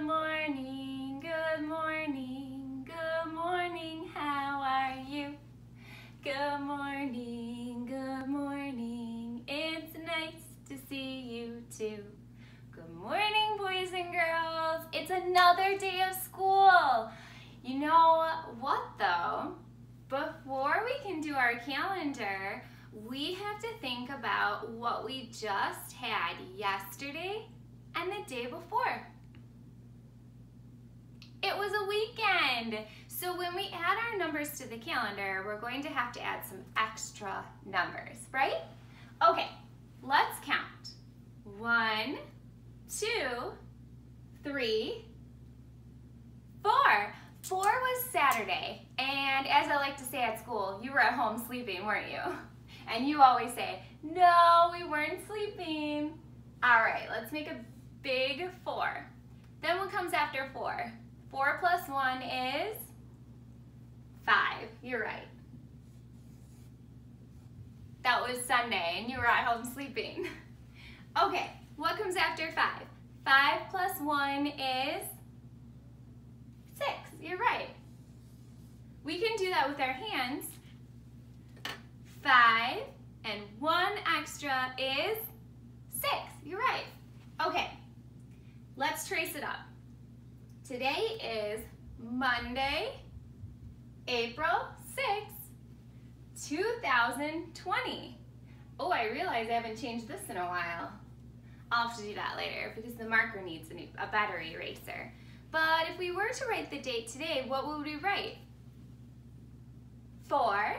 Good morning, good morning, good morning, how are you? Good morning, good morning, it's nice to see you too. Good morning, boys and girls. It's another day of school. You know what though? Before we can do our calendar, we have to think about what we just had yesterday and the day before. It was a weekend. So when we add our numbers to the calendar, we're going to have to add some extra numbers, right? Okay, let's count. One, two, three, four. Four was Saturday, and as I like to say at school, you were at home sleeping, weren't you? And you always say, no, we weren't sleeping. All right, let's make a big four. Then what comes after four? Four plus one is five. You're right. That was Sunday and you were at home sleeping. Okay, what comes after five? Five plus one is six. You're right. We can do that with our hands. Five and one extra is six. You're right. Okay, let's trace it up. Today is Monday, April 6, 2020. Oh, I realize I haven't changed this in a while. I'll have to do that later because the marker needs a, new, a better eraser. But if we were to write the date today, what would we write? Four,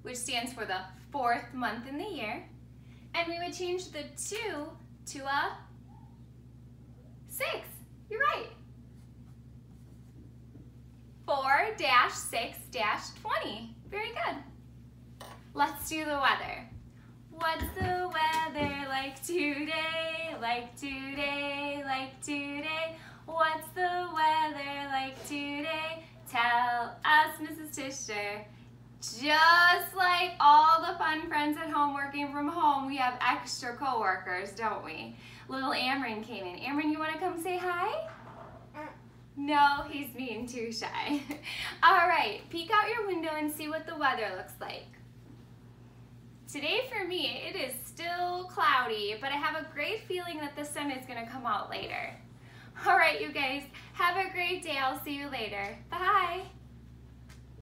which stands for the fourth month in the year. And we would change the two to a six. You're right. 4 dash 6 dash 20. Very good. Let's do the weather. What's the weather like today? Like today, like today. What's the weather like today? Tell us, Mrs. Tischer. Just like all the fun friends at home working from home, we have extra coworkers, don't we? Little Amron came in. Amron, you want to come say hi? No, he's being too shy. All right, peek out your window and see what the weather looks like. Today for me, it is still cloudy, but I have a great feeling that the sun is gonna come out later. All right, you guys, have a great day. I'll see you later. Bye.